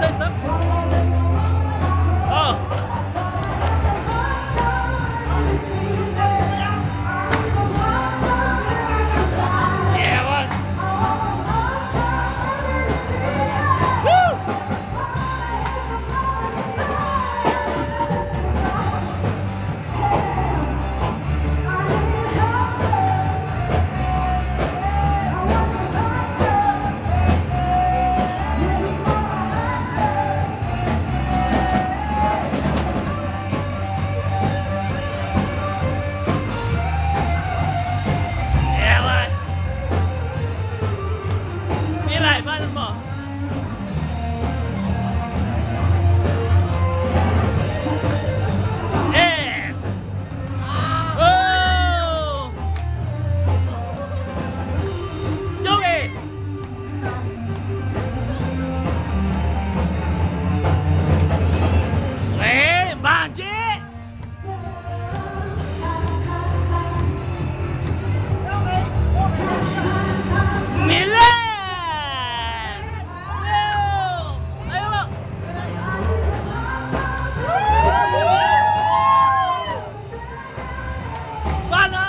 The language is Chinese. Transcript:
Saya. ¡Gana!